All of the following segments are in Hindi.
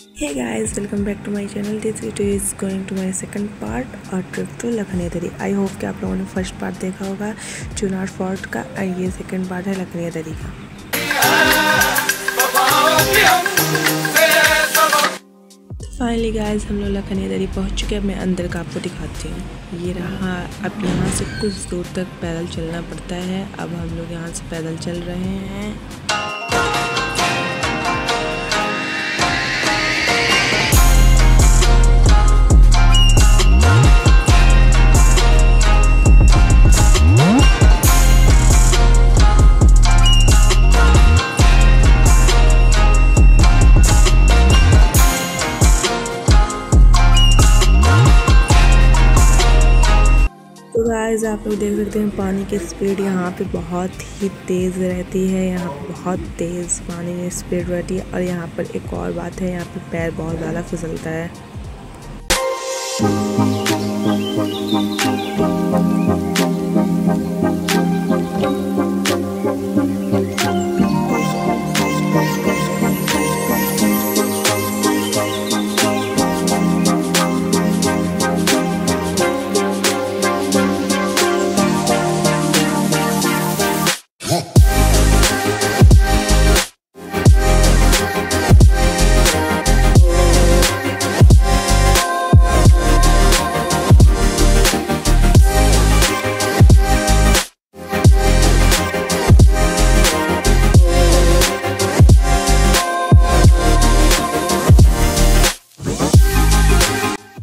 Hey guys, welcome back to my channel. This video is going to my second part और trip to Lakhaniya Dari I hope कि आप लोगों ने फ़र्स्ट पार्ट देखा होगा चुनार फोर्ट का और ये सेकंड पार्ट है लखनिया दरी का। फाइनली गाइस हम लोग लखनिया दरी पहुँच चुके हैं। मैं अंदर का आपको दिखाती हूँ। ये रहा अब यहाँ से कुछ दूर तक पैदल चलना पड़ता है। अब हम लोग यहाँ से पैदल चल रहे हैं। तो गाइस आप लोग देख सकते हैं पानी की स्पीड यहाँ पे बहुत ही तेज़ रहती है। यहाँ पे बहुत तेज़ पानी की स्पीड रहती है। और यहाँ पर एक और बात है, यहाँ पे पैर बहुत ज़्यादा फिसलता है।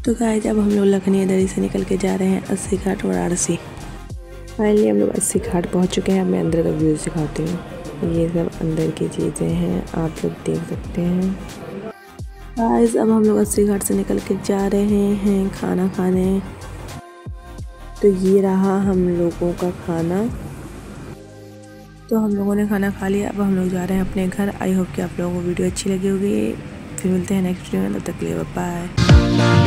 तो गाइस अब हम लोग लखनी दरी से निकल के जा रहे हैं अस्सी घाट वाराणसी फाइनली हम लोग अस्सी घाट पहुँच चुके हैं। अब मैं अंदर का व्यू दिखाती हूँ। ये सब अंदर की चीज़ें हैं। आप लोग देख सकते हैं। गाइस अब हम लोग अस्सी घाट से निकल के जा रहे हैं खाना खाने। तो ये रहा हम लोगों का खाना। तो हम लोगों ने खाना खा लिया। अब हम लोग जा रहे हैं अपने घर। आई होप कि आप लोगों को वीडियो अच्छी लगी होगी। फिर मिलते हैं नेक्स्ट वीडियो में। तब तक लिए बाय